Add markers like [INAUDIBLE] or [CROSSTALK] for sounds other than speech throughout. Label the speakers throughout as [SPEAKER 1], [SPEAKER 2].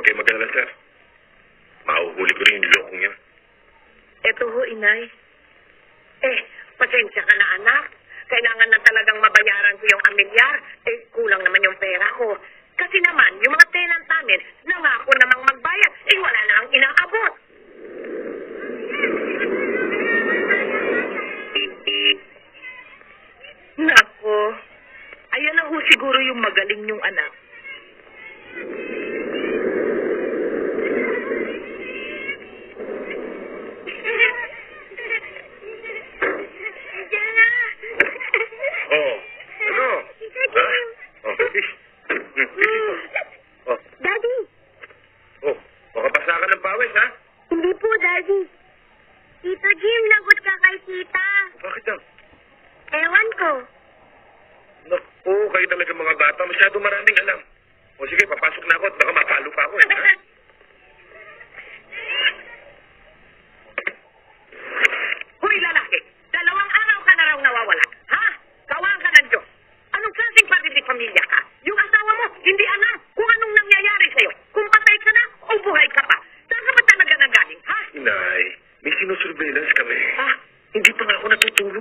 [SPEAKER 1] Huwag kayong mag-alala, sir. Mahuhuli ko rin yung lokong yan.
[SPEAKER 2] Eto ho, inay. Eh, pasensya ka na, anak. Kailangan na talagang mabayaran ko yung amilyar. Eh, kulang naman yung pera ko. Kasi naman, yung mga tenant namin, nangako namang magbayad. Eh, wala na ang inaabot.
[SPEAKER 3] Nako. Ayan na ho siguro yung magaling yung anak.
[SPEAKER 4] Tito Jim, lagot ka kay tita.
[SPEAKER 1] Bakit daw?
[SPEAKER 4] Ewan ko.
[SPEAKER 1] Naku, kayo talaga mga bata. Masyado maraming alam. O sige, papasok na ako at baka mapalo pa ako. Eh. [LAUGHS]
[SPEAKER 2] Nagbinas kami. Ha? Hindi pa
[SPEAKER 1] nga ako natutulog.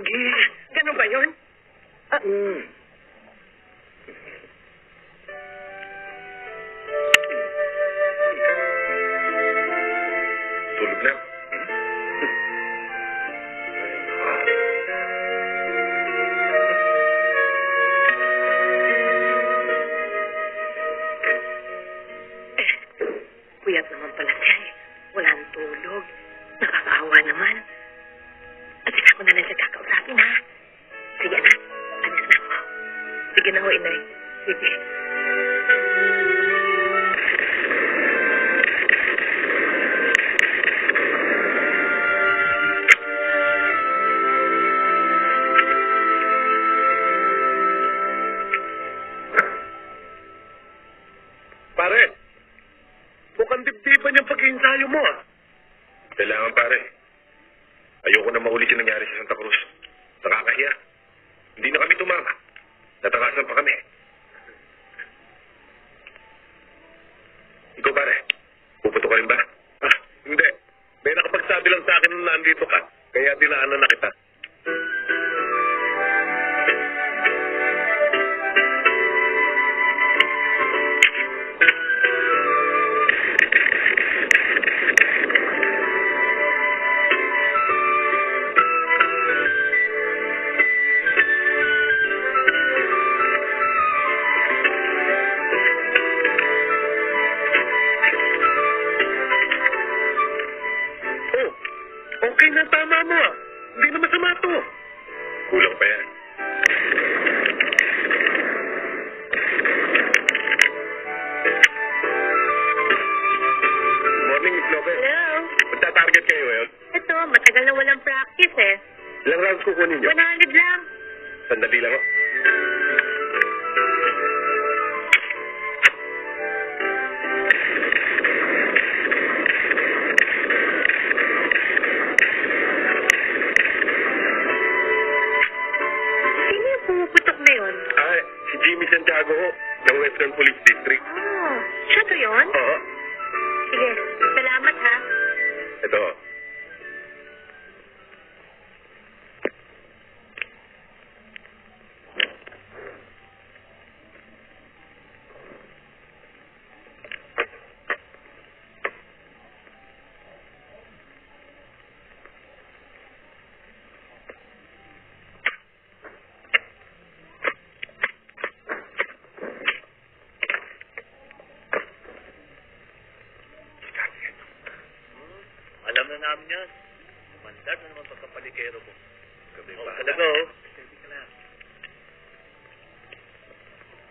[SPEAKER 1] Oh,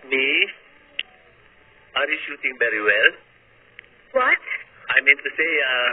[SPEAKER 5] Me?
[SPEAKER 6] Are you shooting very well?
[SPEAKER 7] What?
[SPEAKER 6] I meant to say, uh,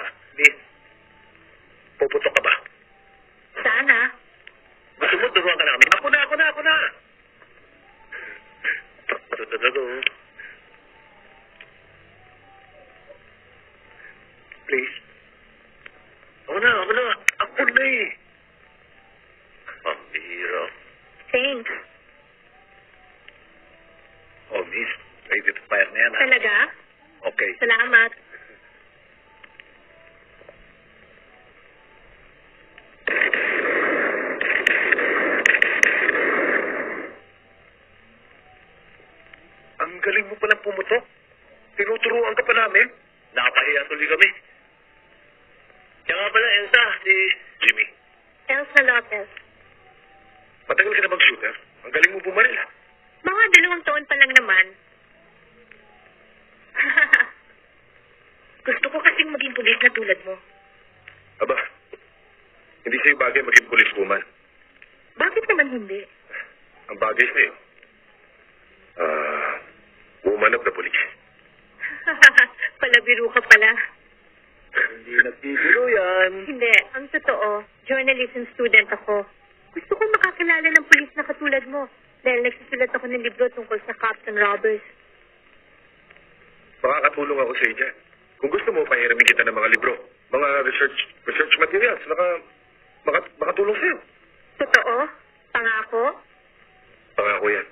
[SPEAKER 1] of the police. [LAUGHS]
[SPEAKER 7] Palabiro ka pala.
[SPEAKER 6] Hindi nagbibiro yan.
[SPEAKER 7] Hindi. Ang totoo, journalism student ako. Gusto ko makakilala ng pulis na katulad mo. Dahil nagsusulat ako ng libro tungkol sa cops and robbers.
[SPEAKER 1] Makakatulong ako sa dyan. Kung gusto mo, pahiramin kita ng mga libro. Mga research research materials. Naka, maka, makatulong sa'yo.
[SPEAKER 7] Totoo? Pangako?
[SPEAKER 1] Pangako yan.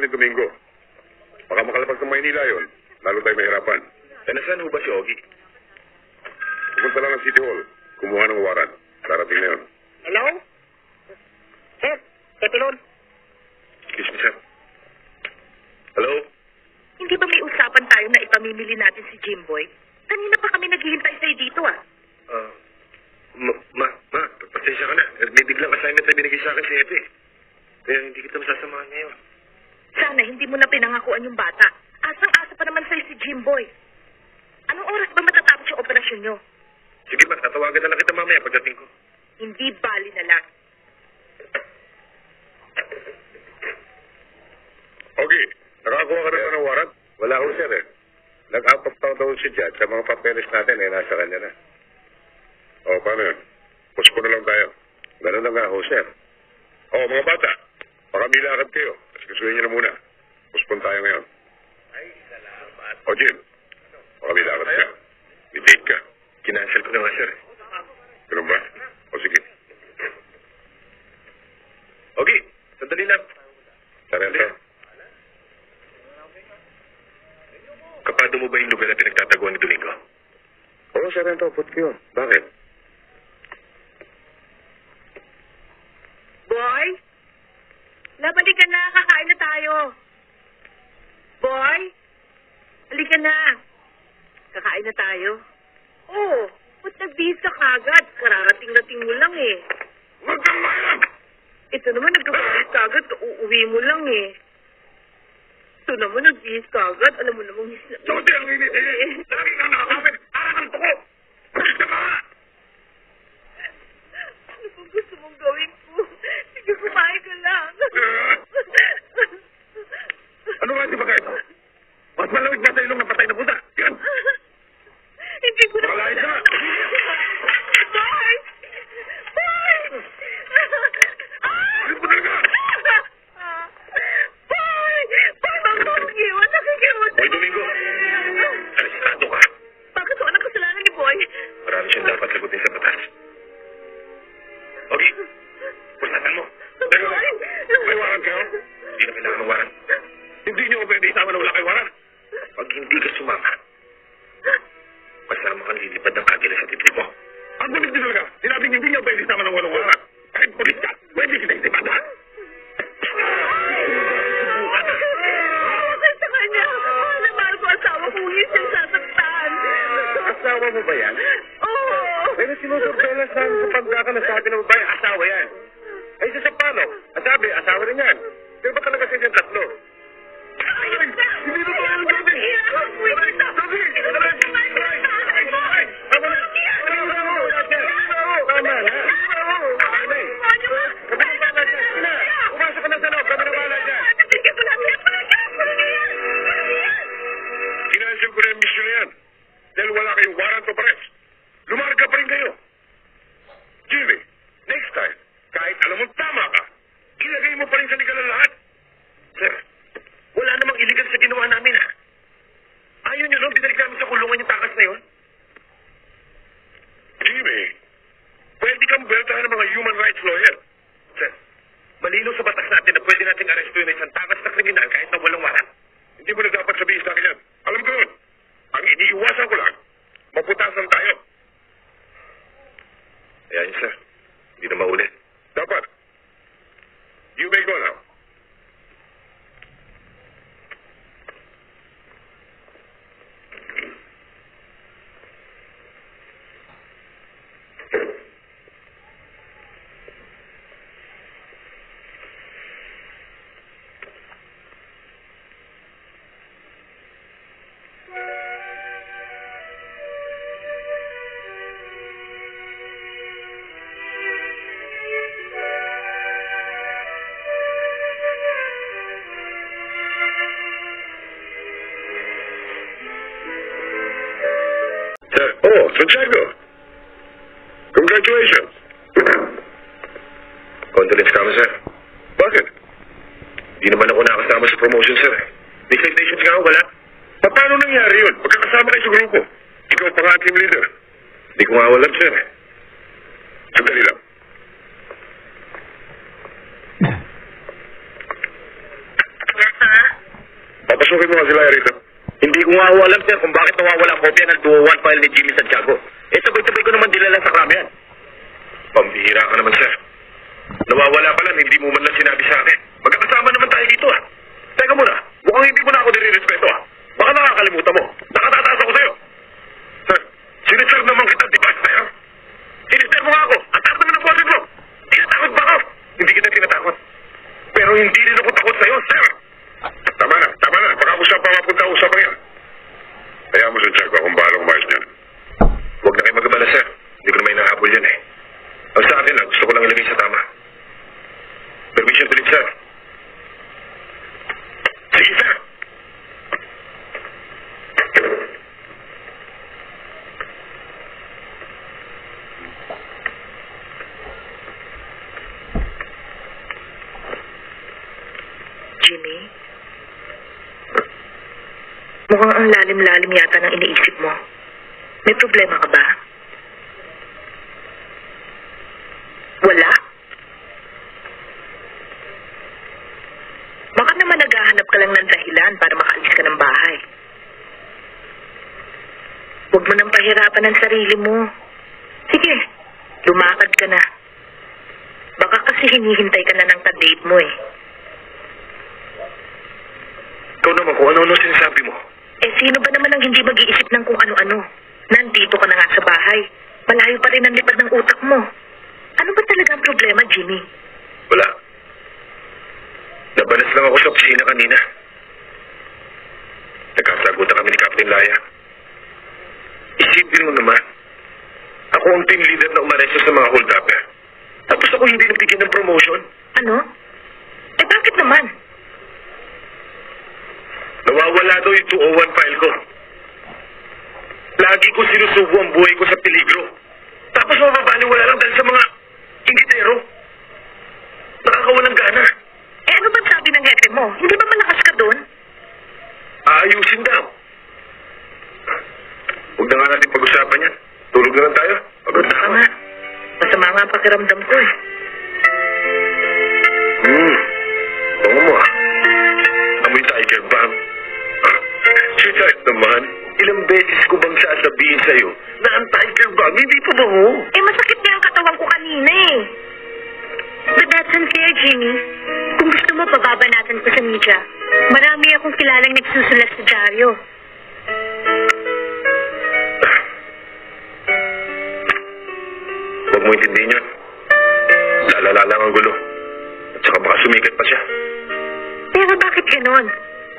[SPEAKER 8] Ni Domingo. Baka makalabag ng Maynila yon, lalo tayo mahirapan.
[SPEAKER 1] Nasaan ho ba si Ogie?
[SPEAKER 8] Pupunta lang ng City Hall, kumuha ng waran. Darating na yun.
[SPEAKER 7] Hello? Sir, Epilon,
[SPEAKER 1] Excuse me, sir. Hello?
[SPEAKER 2] Hindi ba may usapan tayo na ipamimili natin si Jimboy? Kanina pa kami naghihintay sa'yo dito ah.
[SPEAKER 1] Ah, ma, ma, ma, pasensya ka na. Eh, May biglang assignment na binigay sa akin si Epe. Kaya hindi kita masasamahan ngayon.
[SPEAKER 2] Sana hindi mo na pinangakuan yung bata. Asang-asa pa naman sa'yo si Jimboy. Anong oras ba matatapos yung operasyon nyo?
[SPEAKER 1] Sige ma, tatawagan na lang kita mamaya pagdating ko.
[SPEAKER 2] Hindi bali na lang.
[SPEAKER 8] Okay, nakakuha ka na ba ng waran? Wala ko, sir eh. Nag-out of town daw si Judge. Sa mga papeles natin eh, nasa kanya na. O, paano yun? Pusko na lang tayo. Ganun na nga ho, sir. O, mga bata, baka may lakad kayo. Tapos kasuhin niyo na muna. Puspon tayo ngayon.
[SPEAKER 6] Ay, salamat.
[SPEAKER 8] O, Jim, baka may lakad ka.
[SPEAKER 1] Kinansel ko na nga, sir.
[SPEAKER 8] Ganun ba? O, sige.
[SPEAKER 1] Ogie, sandali lang.
[SPEAKER 8] Sarento.
[SPEAKER 1] Kapado mo ba yung lugar na pinagtataguan ni Domingo?
[SPEAKER 8] Oo, Sarento, put ko yun. Bakit?
[SPEAKER 2] Boy? Labali ka na, kakain na tayo. Boy? Halika na. Kakain na tayo. Oo, ba't nag-behave ka kagad? Kararating-rating mo lang eh.
[SPEAKER 1] Huwag kang mayroon!
[SPEAKER 2] Ito naman nagkakalit kagad, uuwi mo lang eh. Ito naman nag-behave kagad, alam mo namang na...
[SPEAKER 1] Sote ang init eh! Lagi kang nakakapit!
[SPEAKER 2] Ano gusto mong gawin po? Sige, kumain ka lang.
[SPEAKER 1] ano ba kayo? Mas malawig ba sa ilong ng na pusa? Yan!
[SPEAKER 2] Ko na...
[SPEAKER 1] Bye! Bye!
[SPEAKER 2] Ayun po talaga!
[SPEAKER 1] Bye!
[SPEAKER 8] Bye! Bang!
[SPEAKER 1] Hoy, Domingo! marami siyang dapat sagutin sa batas. Okay? Pulatan mo. Dali na. May waran kayo? Hindi na kailangan ng waran. Hindi niyo ko pwede isama na wala kay waran. Pag hindi ka sumama, kasama kang
[SPEAKER 9] lilipad ng kagila sa tipi mo. Ang bulit din talaga. Sinabing hindi niyo pwede
[SPEAKER 8] isama ng walang waran. Kahit bulit
[SPEAKER 1] ka, pwede kita isipad ha?
[SPEAKER 8] Asawa mo ba yan?
[SPEAKER 9] Oo.
[SPEAKER 8] Pero sinusurveillance namin sa na sabi ng babae, asawa yan. Ay, sa paano? Asabi, asawa rin yan. Pero ba talaga sila yung tatlo?
[SPEAKER 1] Hindi na tayo ang gabi.
[SPEAKER 8] Na! Na! Na na na
[SPEAKER 1] na na yan. Dahil wala kayong warrant of arrest. Lumarga pa rin kayo. Jimmy, next time, kahit alam mo tama ka, ilagay mo pa rin sa legal ang lahat. Sir, wala namang illegal sa ginawa namin, ha? Ayaw nyo nun, binalik namin sa kulungan yung takas na yun. Jimmy, pwede kang beltahan ng mga human rights lawyer. Sir, malino sa batas natin na pwede nating aresto yun ng isang takas na kriminal kahit na walang warrant. Hindi mo na dapat sabihin sa akin yan. Alam ko yun. Ang iniiwasan ko lang, maputasan tayo. Ayan, sir. Hindi na maulit. Dapat. You may go now. Santiago. Congratulations. Condolence kami, sir. Bakit? Di naman ako nakasama sa promotion, sir. May citations nga ako, wala. Pa- Paano nangyari yun? Pagkakasama kayo sa grupo. Ikaw pa nga team leader. Di ko nga alam, sir. Sandali lang. Papasukin mo nga sila rito.
[SPEAKER 6] Ko nga alam, sir, kung bakit nawawala kopya ng 201 file ni Jimmy Santiago. Eh, sabay-sabay ko naman dinala sa krami yan.
[SPEAKER 1] Pambihira ka naman, sir. Nawawala pa lang, hindi mo man lang sinabi sa akin. Magkakasama naman tayo dito, ah. Teka muna, mukhang hindi mo na ako nire-respeto, ah. Baka nakakalimutan mo. Nakatataas ako sa'yo. Sir, sinisir naman kita, di ba, sir? Sinisir mo nga ako. Ang taas naman ng boses mo. Tinatakot ba ako? Hindi kita tinatakot. Pero hindi rin ako takot sa'yo, sir. Tama na, tama na. Baka kung saan pa mapunta usapan yan. Kaya mo, Santiago, akong bahala kumayos niyan. Huwag na kayo magabala, sir. Hindi ko na may nahabol yan, eh. Ang sa akin lang, gusto ko lang ilagay sa tama. Permission to leave, sir. Sige, sir.
[SPEAKER 2] Jimmy? Mukhang ang lalim-lalim yata ng iniisip mo. May problema ka ba? Wala? Baka naman naghahanap ka lang ng dahilan para makaalis ka ng bahay. Huwag mo nang pahirapan ang sarili mo. Sige, lumakad ka na. Baka kasi hinihintay ka na ng ka-date mo eh.
[SPEAKER 1] Ikaw naman kung ano-ano sinasabi mo.
[SPEAKER 2] Eh, sino ba naman ang hindi mag-iisip ng kung ano-ano? Nandito ka na nga sa bahay. Malayo pa rin ang lipad ng utak mo. Ano ba talaga ang problema, Jimmy?
[SPEAKER 1] Wala. Nabalas lang ako sa opisina kanina. Nagkasagutan kami ni Captain Laya. Isipin mo naman, ako ang team leader na umaresto sa mga hold-upper. Tapos ako hindi nabigyan ng promotion.
[SPEAKER 2] Ano? Eh, bakit naman?
[SPEAKER 1] Nawawala daw yung 201 file ko. Lagi ko sinusubo ang buhay ko sa peligro. Tapos mababaliwala lang dahil sa mga inditero nakakawalang gana.
[SPEAKER 2] Eh, ano bang sabi ng jefe mo? Hindi ba malakas ka doon?
[SPEAKER 1] Aayusin daw. Huwag na nga natin pag-usapan yan. Tulog na lang tayo. Pagod na ako.
[SPEAKER 2] Masama nga pakiramdam ko eh.
[SPEAKER 1] Hmm. Bango mo ah. Amoy tiger bomb. [LAUGHS] Sweetheart naman,
[SPEAKER 8] ilang beses ko bang sasabihin sa'yo na ang tiger bomb hindi pa bango?
[SPEAKER 7] Eh, masakit nga ang katawan ko kanina eh.
[SPEAKER 2] But that's unfair, Jimmy. Kung gusto mo, pababanatan ko sa media. Marami akong kilalang nagsusulat sa dyaryo.
[SPEAKER 8] Huwag mo intindihin yun. Lalala lang ang gulo. At saka baka sumikat pa siya.
[SPEAKER 2] Pero bakit ganon?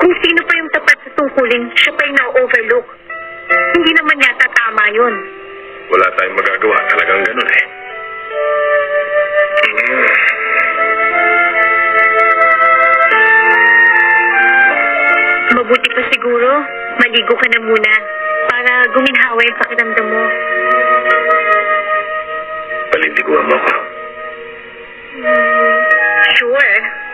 [SPEAKER 2] Kung sino pa yung tapat sa tungkulin, siya pa yung na-overlook. Hindi naman yata tama yun.
[SPEAKER 8] Wala tayong magagawa. Talagang ganon eh.
[SPEAKER 2] Mabuti pa siguro, maligo ka na muna para guminhawa yung pakiramdam mo.
[SPEAKER 8] Palindiguan mo ako.
[SPEAKER 2] Sure.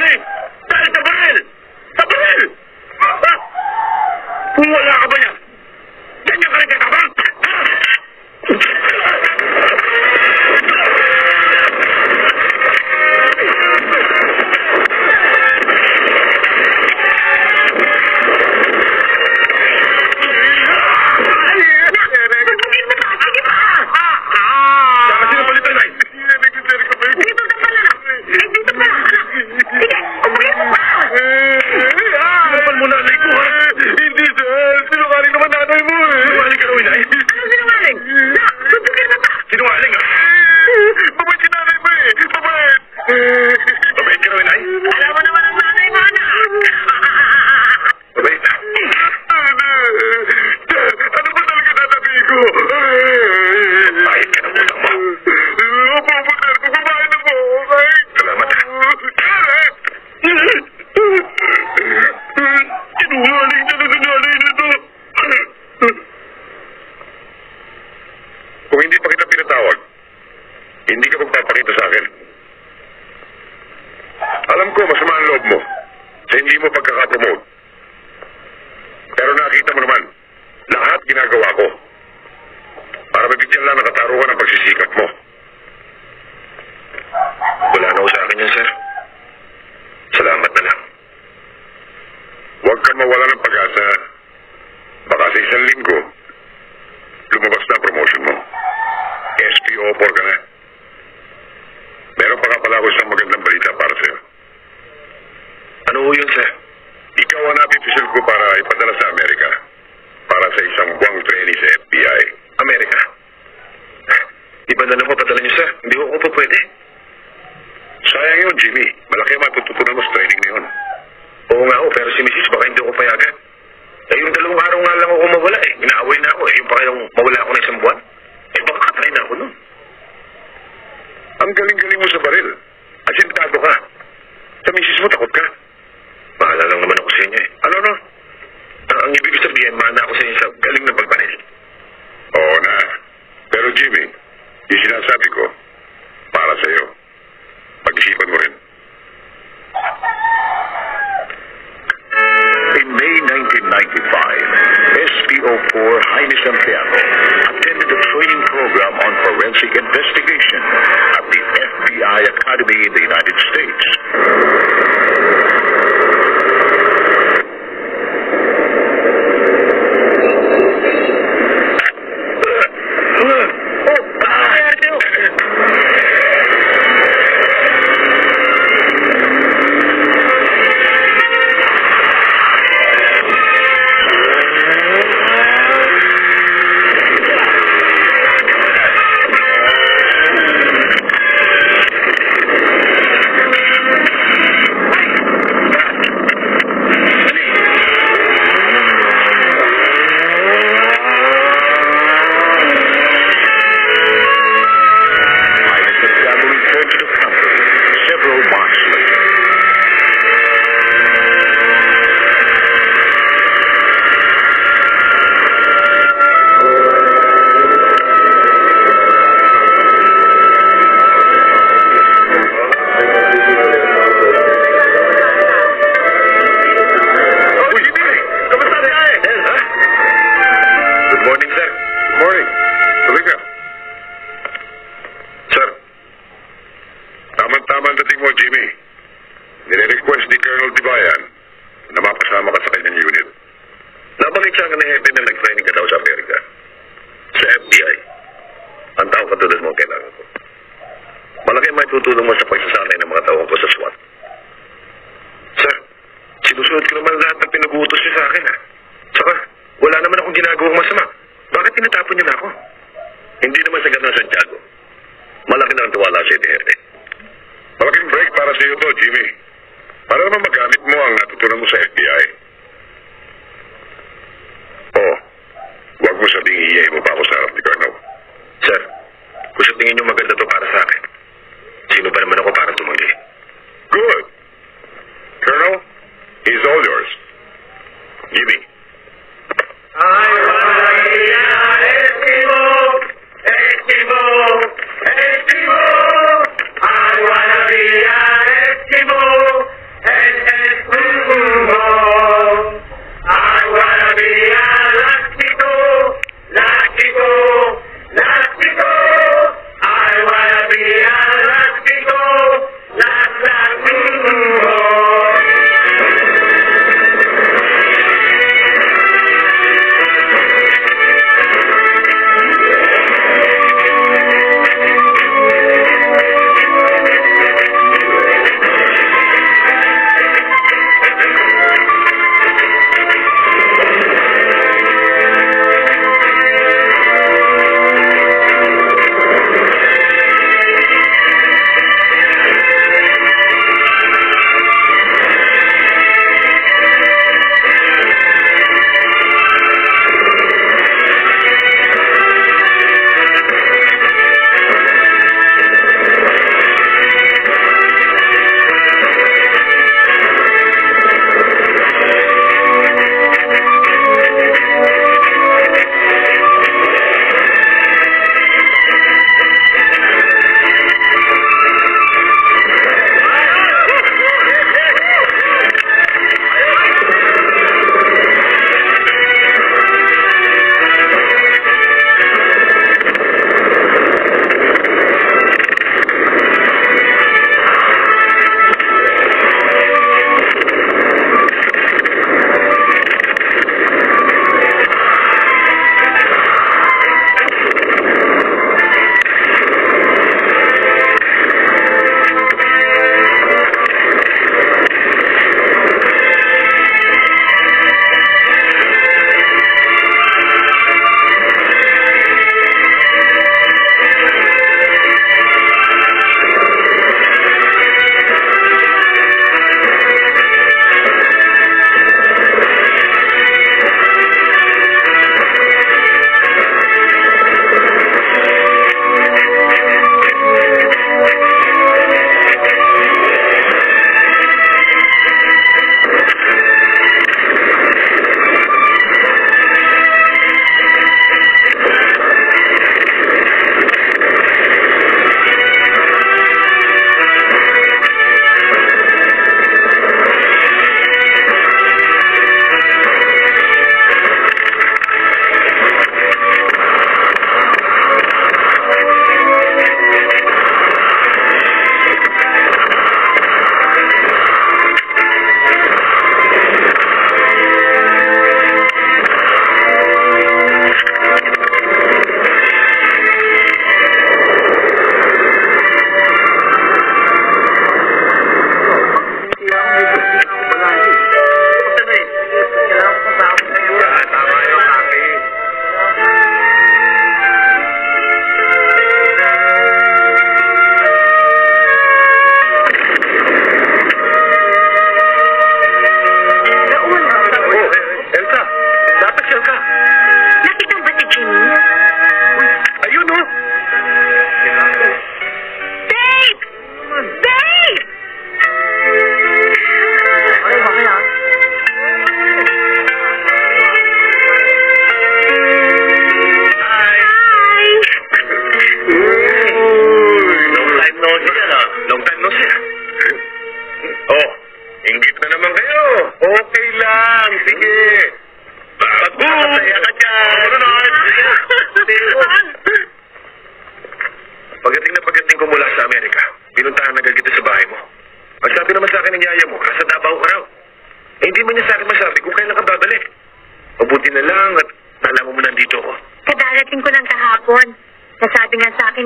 [SPEAKER 7] Dahil sa
[SPEAKER 8] baril! Sa baril! Ha? Kung wala ka ba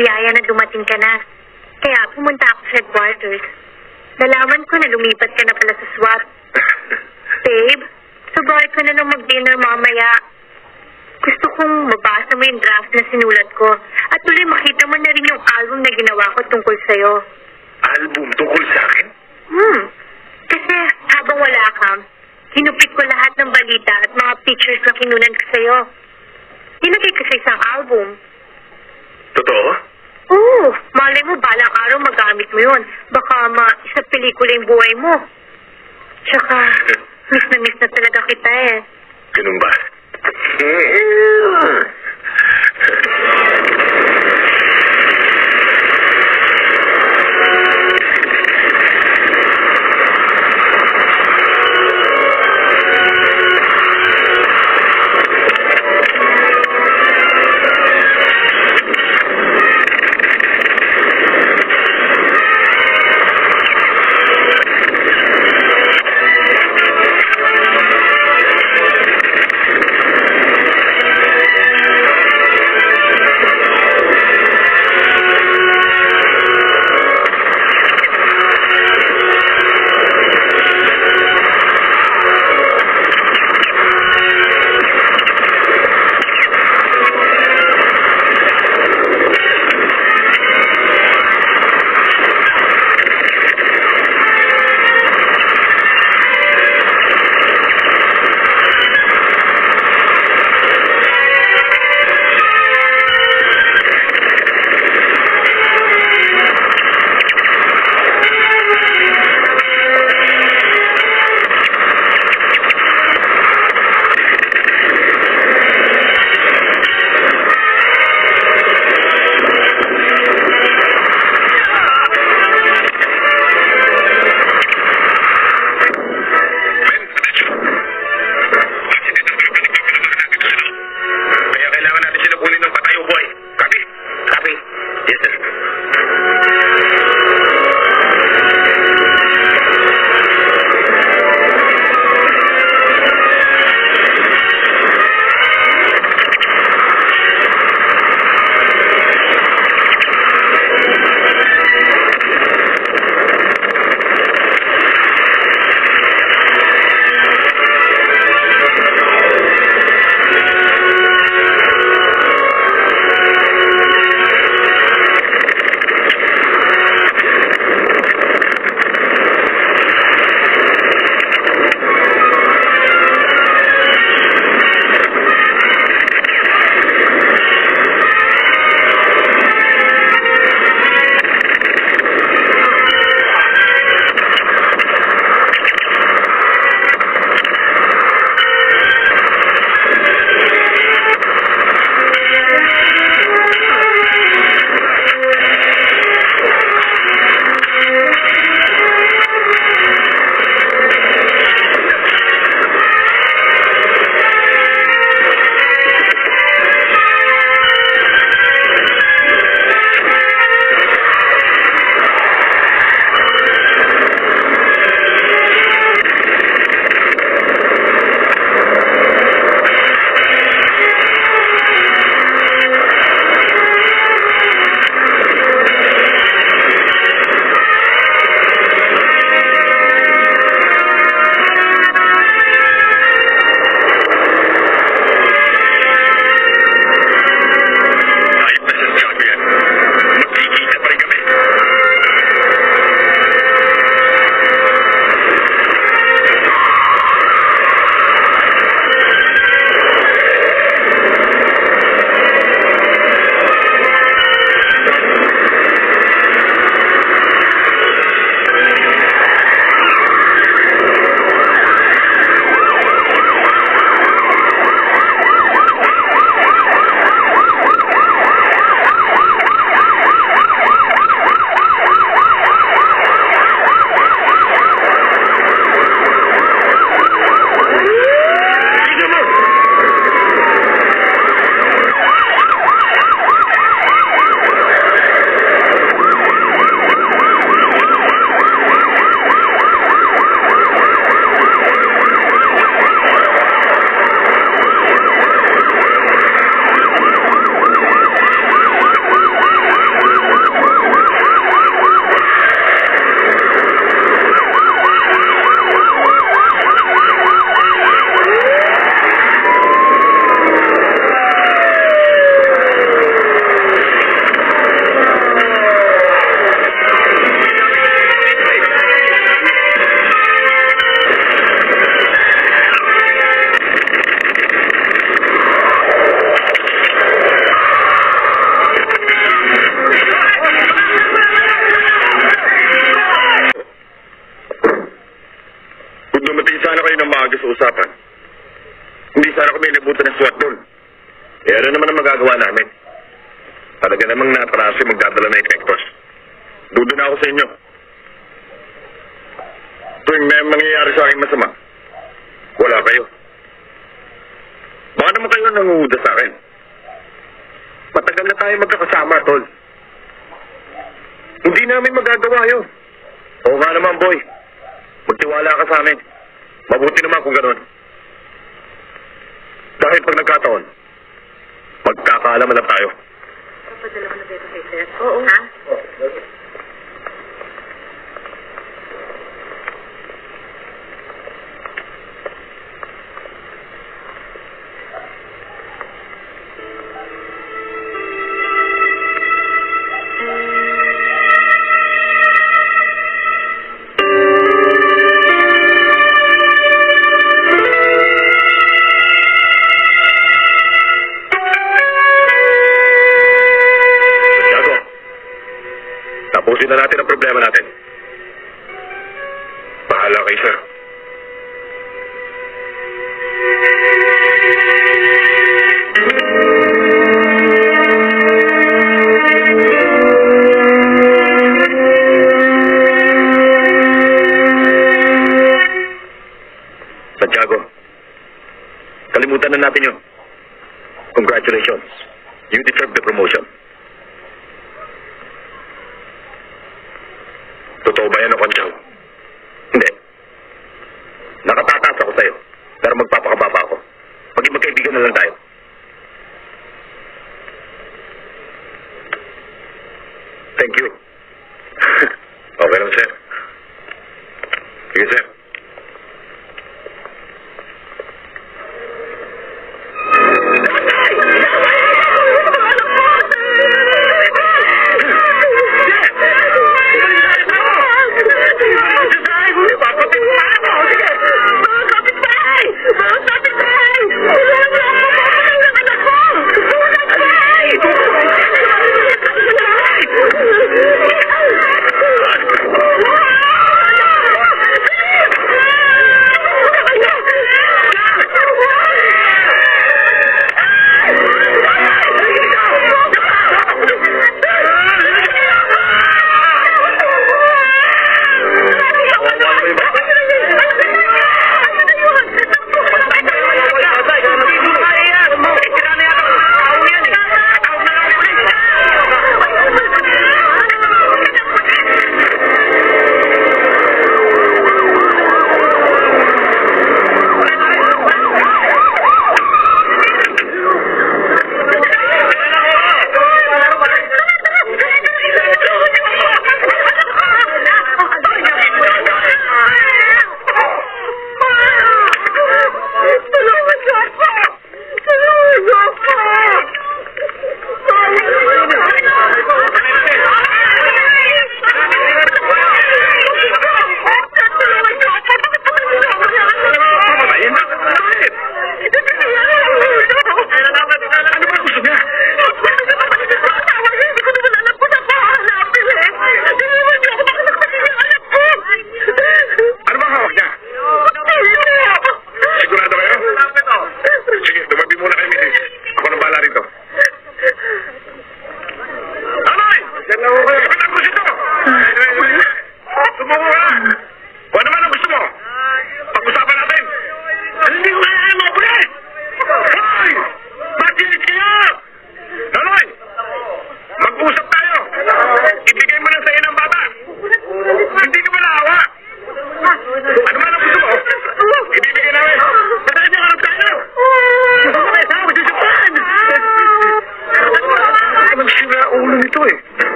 [SPEAKER 7] nga sa akin ni Yaya na dumating ka na. Kaya pumunta ako sa headquarters. Nalaman ko na lumipat ka na pala sa SWAT. [COUGHS] Babe, sabay ka na lang mag-dinner mamaya. Gusto kong mabasa mo yung draft na sinulat ko. At tuloy makita mo na rin yung album na ginawa ko tungkol sa'yo.
[SPEAKER 1] Album tungkol sa akin?
[SPEAKER 7] Hmm. Kasi habang wala ka, hinupit ko lahat ng balita at mga pictures na kinunan ko sa'yo. Nilagay ko sa isang album.
[SPEAKER 1] Totoo?
[SPEAKER 7] Oo, malay mo balang araw magamit mo yun. Baka ma isa pelikula yung buhay mo. Tsaka, miss na miss na talaga kita
[SPEAKER 2] eh.
[SPEAKER 8] Ganun ba? [LAUGHS]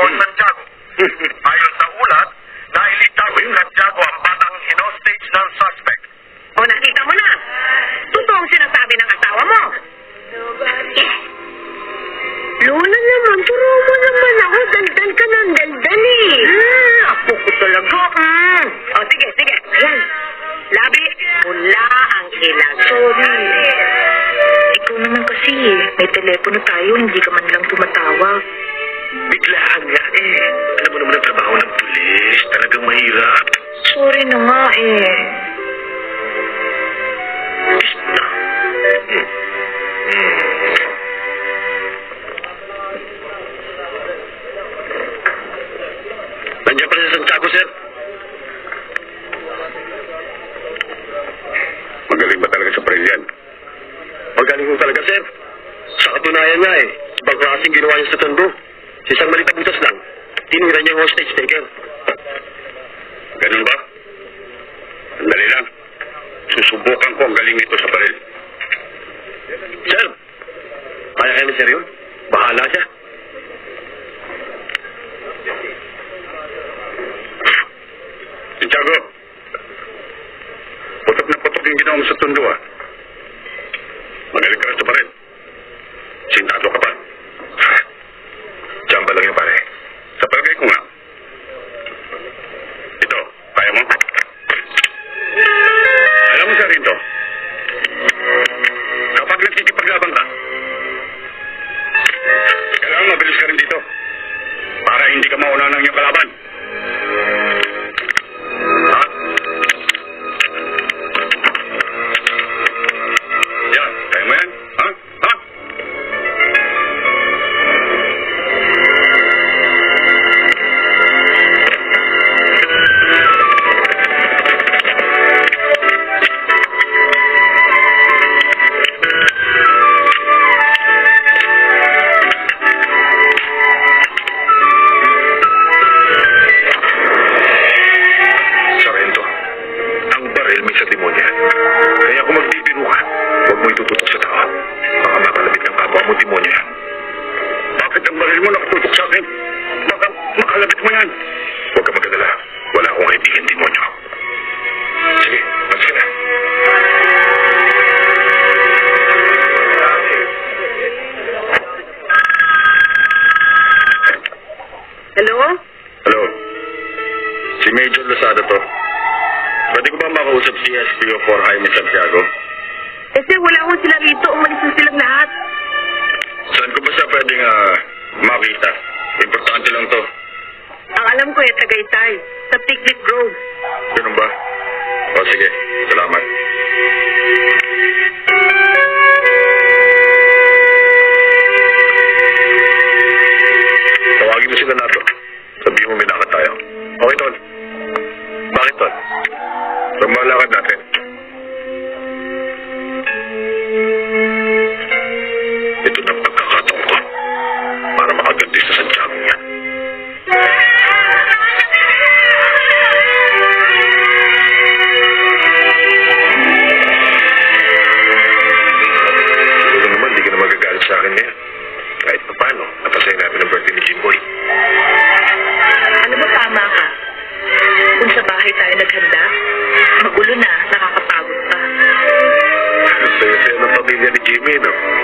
[SPEAKER 10] por
[SPEAKER 8] Santiago. na to. Pwede ko ba makausap si SPO4 Jaime Santiago?
[SPEAKER 2] Eh, Kasi wala ko sila rito. Umalis na silang lahat.
[SPEAKER 8] Saan ko ba siya pwedeng uh, makita? Importante lang to.
[SPEAKER 2] Ang alam ko ay Tagaytay, sa Picnic Grove.
[SPEAKER 8] Ganun ba? O sige, salamat. Tawagin mo sila nato. Sabihin mo may nakatayo. Okay, Tol.
[SPEAKER 2] Pakistán. Somos la verdad. naghanda. Magulo na, nakakapagod pa.
[SPEAKER 10] Ang saya-saya ng pamilya ni Jimmy, no?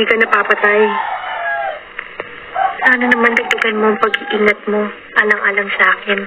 [SPEAKER 10] hindi ka napapatay. Sana naman dagdagan mo ang pag-iingat mo, alang-alang sa akin.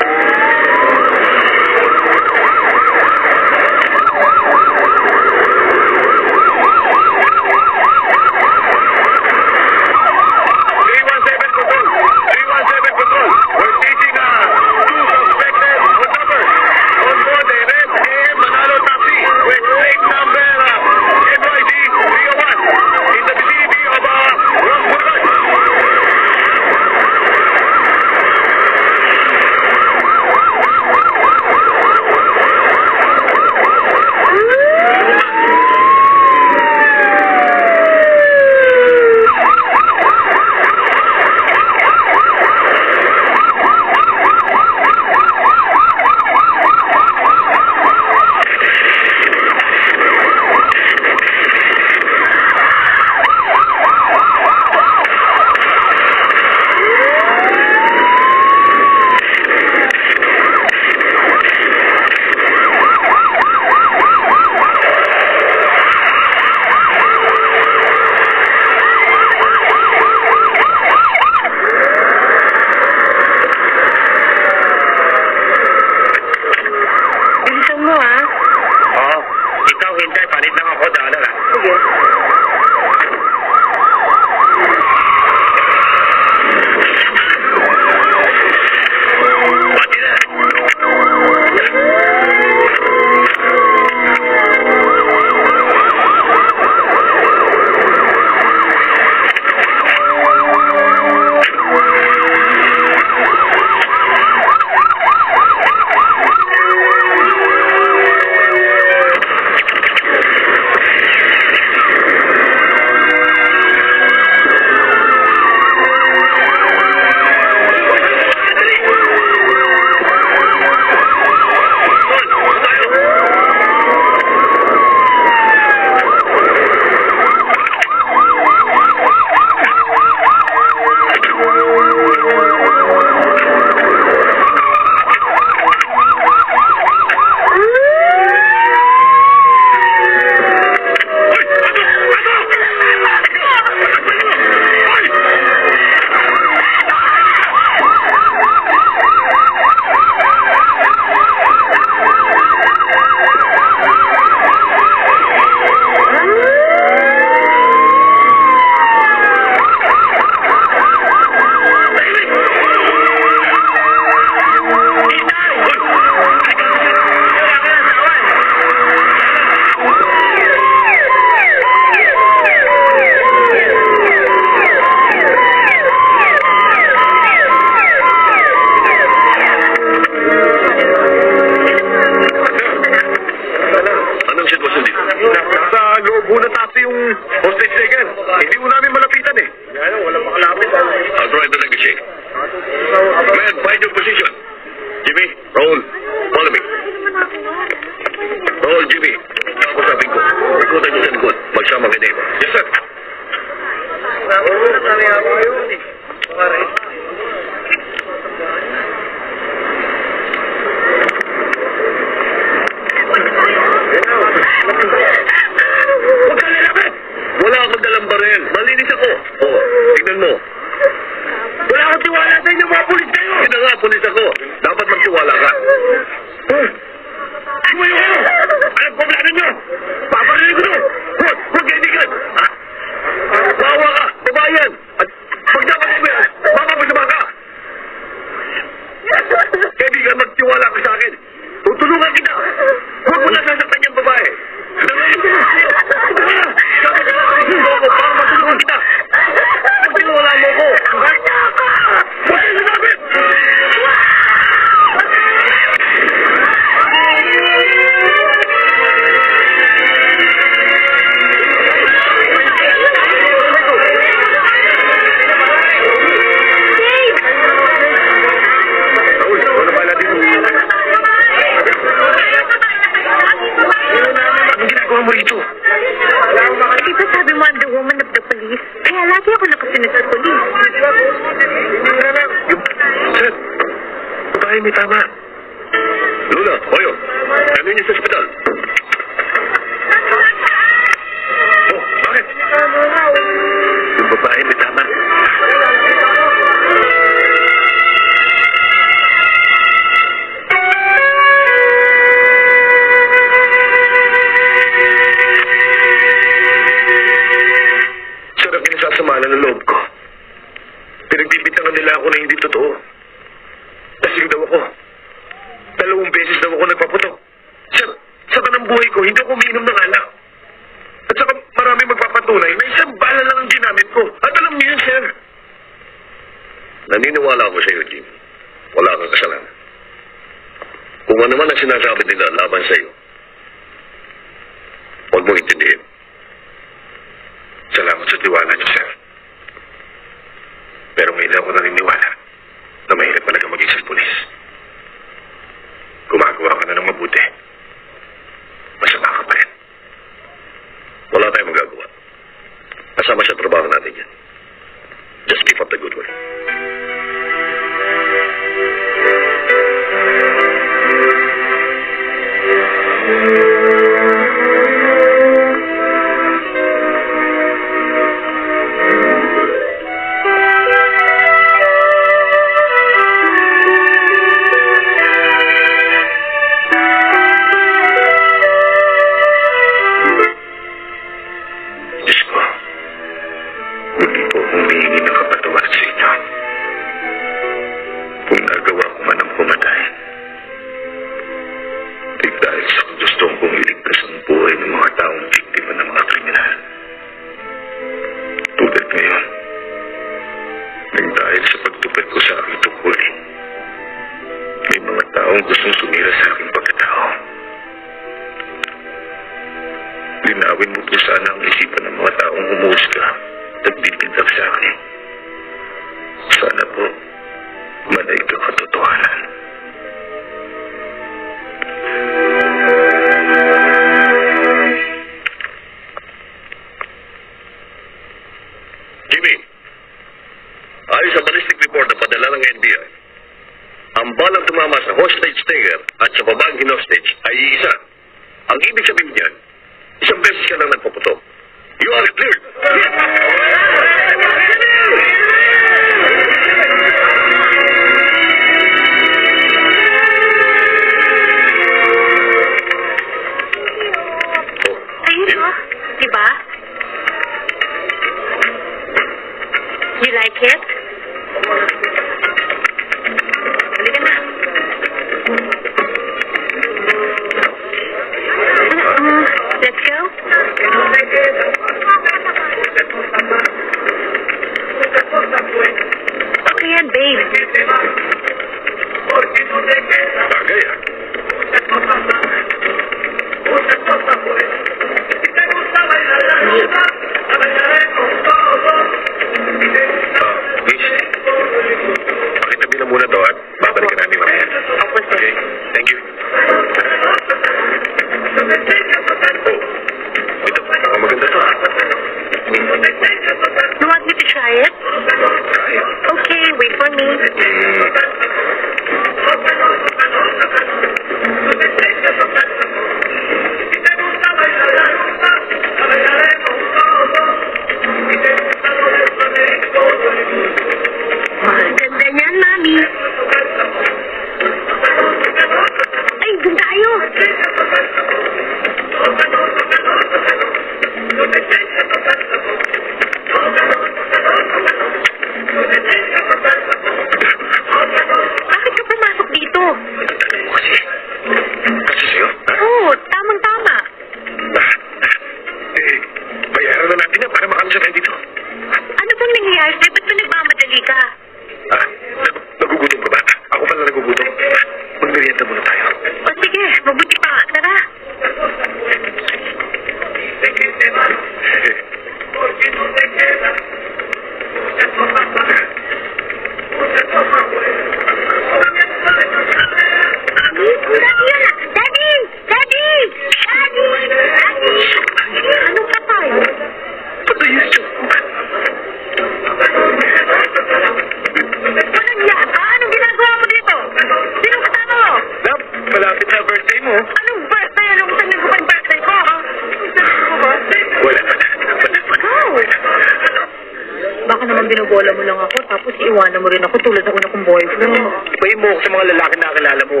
[SPEAKER 11] Parang binobola mo lang ako, tapos iiwanan mo rin ako tulad ng una kong boyfriend.
[SPEAKER 6] Ibahin mo ako sa mga lalaki na kilala mo.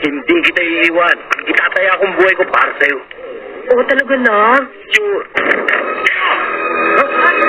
[SPEAKER 6] Hindi kita iiwan. Itataya akong buhay ko para sa'yo.
[SPEAKER 11] Oo, talaga na.
[SPEAKER 6] Sure.
[SPEAKER 1] Ano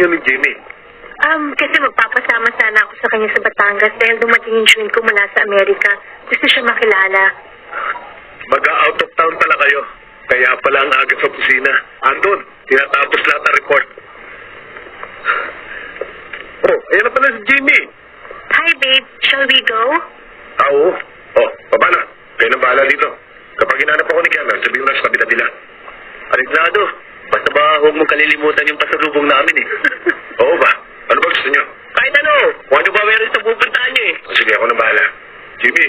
[SPEAKER 1] ninyo ni Jimmy?
[SPEAKER 7] Um, kasi magpapasama sana ako sa kanya sa Batangas dahil dumating yung twin ko mula sa Amerika. Gusto siya makilala.
[SPEAKER 1] Mag-out of town pala kayo. Kaya pala ang aga sa opisina. Andun, tinatapos lahat ang report. Oh, ayan na pala si Jimmy.
[SPEAKER 7] Hi, babe. Shall we go?
[SPEAKER 1] Ah, oo. Oh, baba na. Kayo nang bahala dito. Kapag hinanap ako ni Kernel, sabihin mo na sa kabila nila.
[SPEAKER 6] Alignado. Basta ba huwag mong kalilimutan yung pasalubong namin eh. [LAUGHS]
[SPEAKER 1] Oo ba? Ano ba gusto niyo?
[SPEAKER 6] Kahit ano, kung ano ba meron sa pupuntahan niyo eh.
[SPEAKER 1] O, sige, ako na bahala. Jimmy,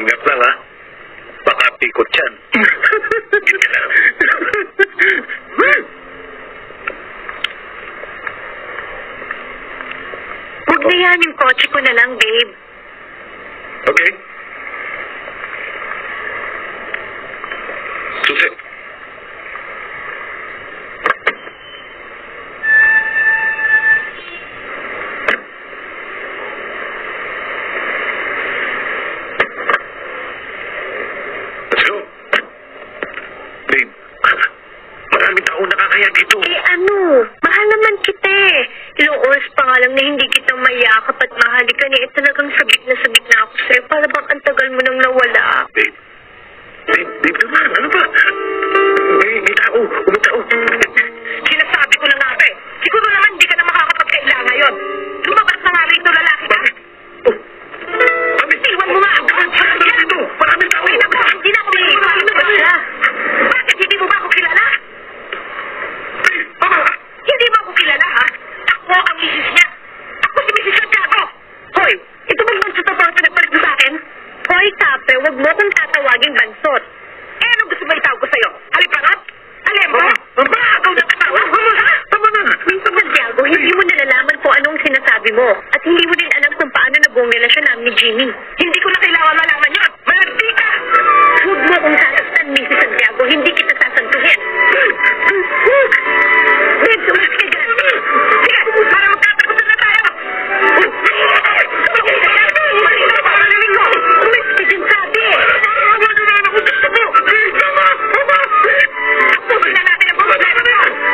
[SPEAKER 1] ingat lang ha.
[SPEAKER 6] Baka pikot yan.
[SPEAKER 1] Ingat ka lang.
[SPEAKER 7] Huwag na yan yung kotse ko na lang, babe.
[SPEAKER 1] Okay. Susi. Dito.
[SPEAKER 7] Eh ano, mahal naman kita eh. Ilang oras pa nga lang na hindi kita mayakap at mahalikan eh. Talagang sabik na sabik na ako sa'yo. Para bang ang tagal mo nang nawala.
[SPEAKER 1] Babe, babe, babe naman, ano ba? May, may tao, may tao.
[SPEAKER 2] Sinasabi ko na nga ba eh. Siguro naman hindi ka na makakapagkaila ngayon. Lumabas na nga rito lalaki ka.
[SPEAKER 1] Bakit? Oh, kami.
[SPEAKER 2] Iwan mo nga ako.
[SPEAKER 1] Ano dito? Maraming tao.
[SPEAKER 2] Ay, naku, hindi na ako ba siya? Bakit hindi mo ba ako kilala? hindi mo ako kilala, ha? Ako ang misis niya. Ako si Mrs. Santiago. Hoy, ito bang bansot ang pang pinagpalit mo sa akin? Hoy, kape, huwag mo kong tatawagin bansot. Eh, ano gusto ba itawag ko sa'yo? Halipangat? Alembo? Bago na katawa? Ha? Tama na. Minsan mo totoo
[SPEAKER 7] Hindi mo nalalaman kung anong sinasabi mo. At hindi mo din alam kung paano nabuong relasyon namin ni Jimmy.
[SPEAKER 2] Hindi ko na kailangan malaman yun. Malagdi ka!
[SPEAKER 7] Huwag mo akong sasaktan, Mrs. Santiago. Hindi kita sasantuhin.
[SPEAKER 2] Ben, sumalas ka dyan. Sige, para magkatakutan na tayo. Tapusin na natin ang problema.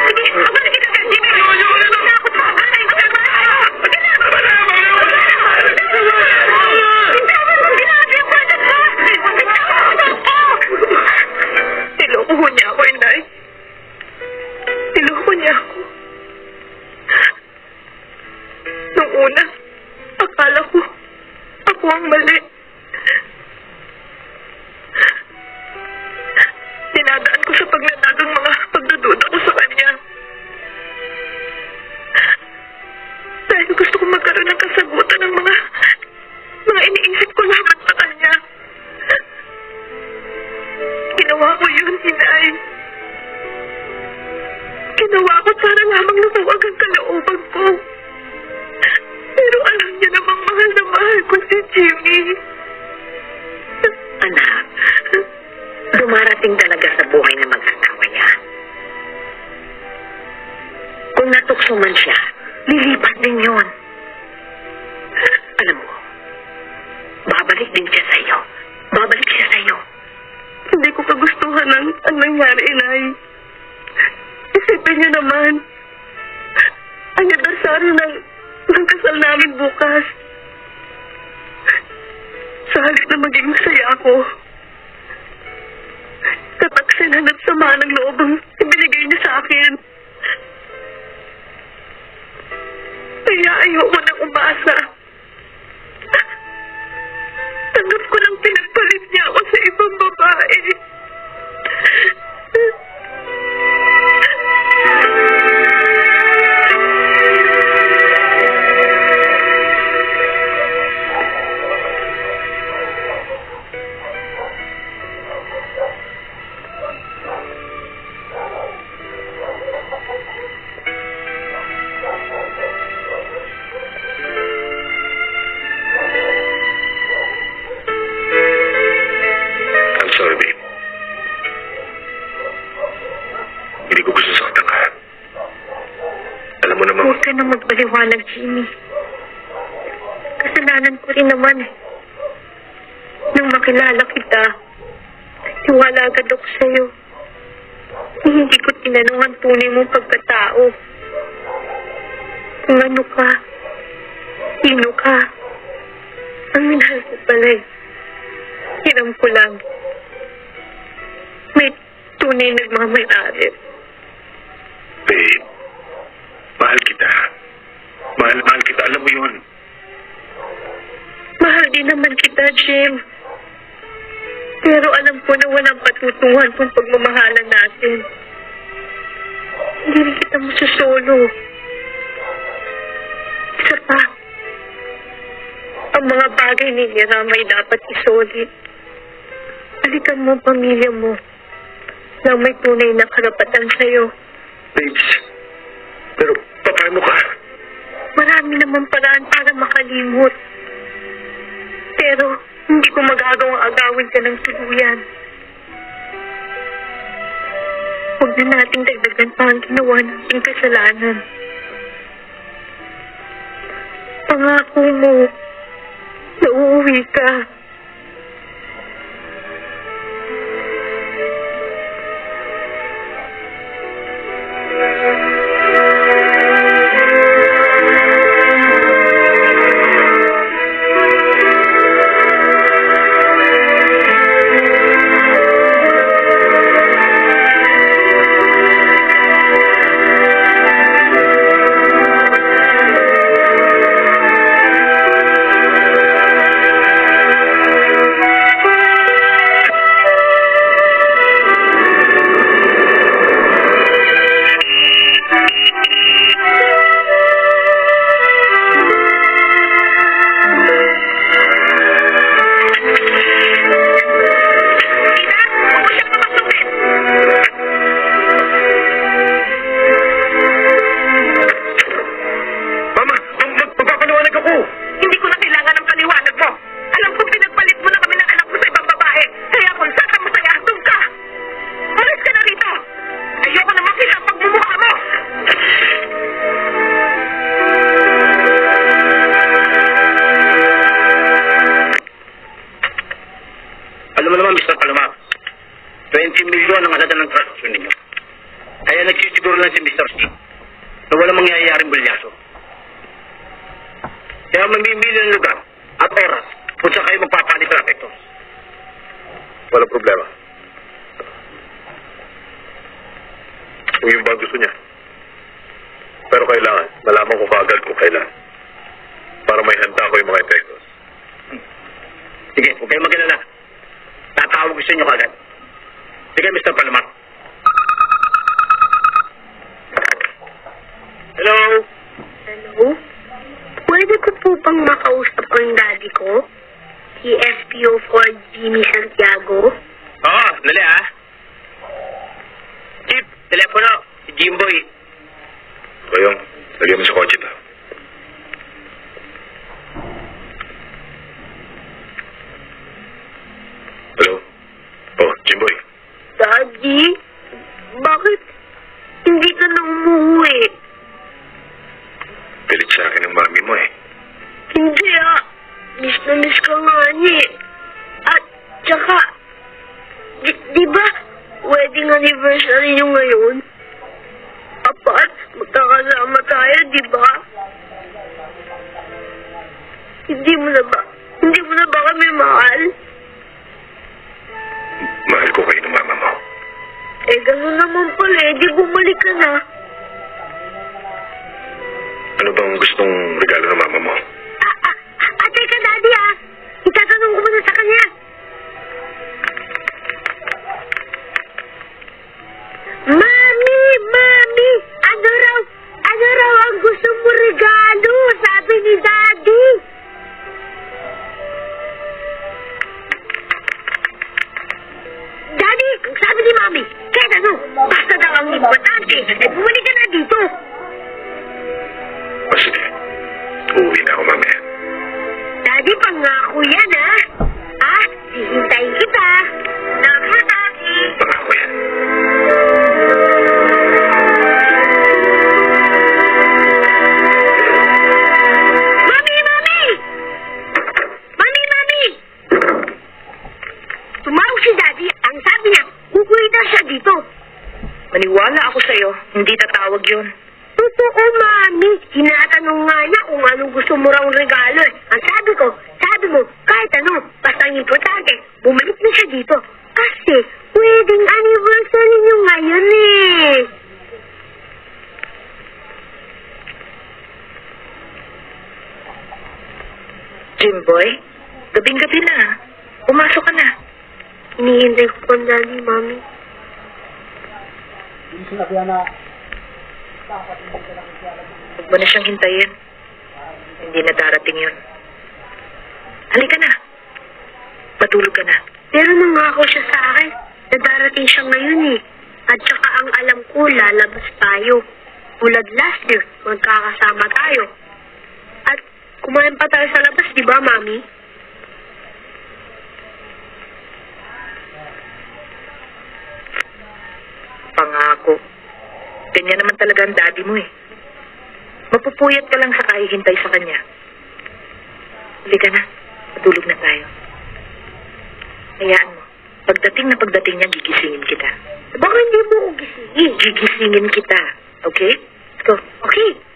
[SPEAKER 2] Sige, abalik kita dyan, Jimmy.
[SPEAKER 7] Tunay mong pagkatao. Kung ano ka, sino ka. Ang minahal ko pala eh. Hiram ko lang. May tunay nagmamayari.
[SPEAKER 1] babe, mahal kita. Mahal, mahal kita. Alam mo yun.
[SPEAKER 7] Mahal din naman kita, Jim. Pero alam ko na walang patutungan kung pagmamahalan natin. Hindi rin kita masusolo. Isa pa, ang mga bagay ni Niramay dapat isulit. Alikan mo ang pamilya mo na may tunay na karapatan sa'yo.
[SPEAKER 1] Babes, pero paano ka?
[SPEAKER 7] Marami naman paraan para makalimot. Pero hindi ko magagawang agawin ka ng tuluyan. Huwag na nating dagdagan pa ang ginawa nating kasalanan. Pangako mo na uuwi ka.
[SPEAKER 10] Jimboy. O yung, lagyan mo sa kotse
[SPEAKER 3] pa.
[SPEAKER 7] niya. Halika na. Matulog na tayo. Hayaan mo. Pagdating na pagdating niya, gigisingin kita.
[SPEAKER 3] Bakit hindi mo ko?
[SPEAKER 7] Gigisingin kita. Okay? Let's go.
[SPEAKER 3] Okay.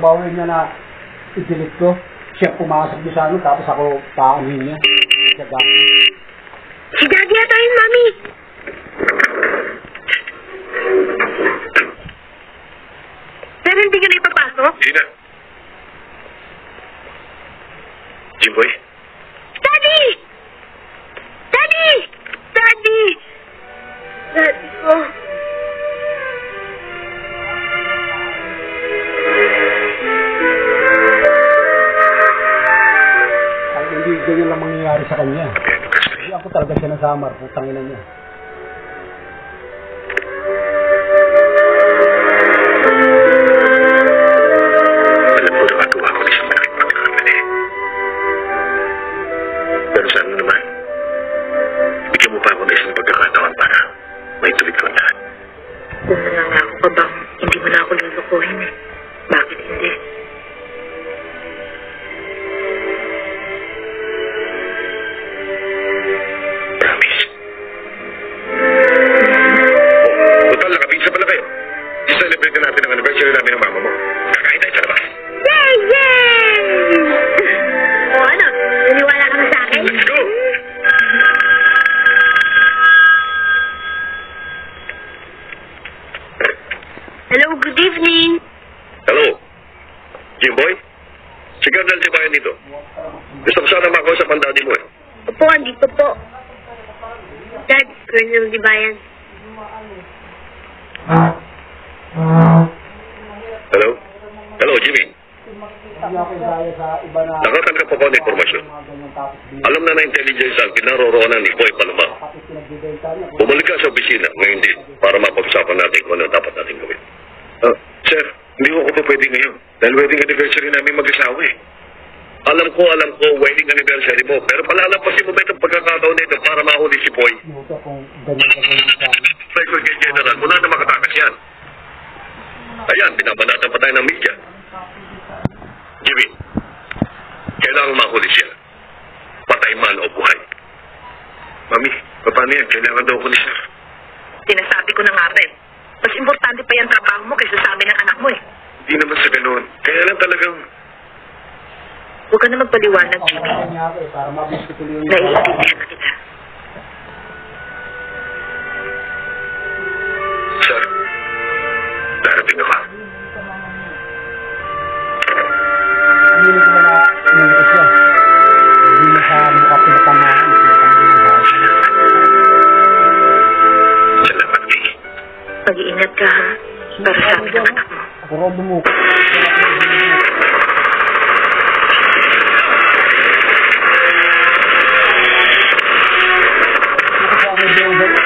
[SPEAKER 12] trabaho niya na ipilit ko. Siya pumasok niya sa ano, tapos ako paanin niya. Siya gano'n. summer, putang ina niya.
[SPEAKER 1] wedding anniversary mo. Pero palalampasin mo ba itong pagkakataon nito para mahuli si Boy? Secretary General, mula na makatakas yan. Ayan, binabanatan pa tayo ng media. Jimmy, kailangan mahuli siya. Patay man o buhay. Mami, paano yan? Kailangan daw huli siya.
[SPEAKER 2] Sinasabi ko na nga rin. Mas importante pa yan trabaho mo kaysa sa amin ng anak mo eh.
[SPEAKER 1] Hindi naman sa ganun. Kaya lang talagang
[SPEAKER 2] Huwag ka na magpaliwanag, Jimmy. Naiintindihan na kita.
[SPEAKER 1] Sir,
[SPEAKER 12] narating na
[SPEAKER 1] ba?
[SPEAKER 2] Mag-iingat ka, ha? Para sa amin ang anak mo.
[SPEAKER 12] Ako, Robo mo.
[SPEAKER 13] building.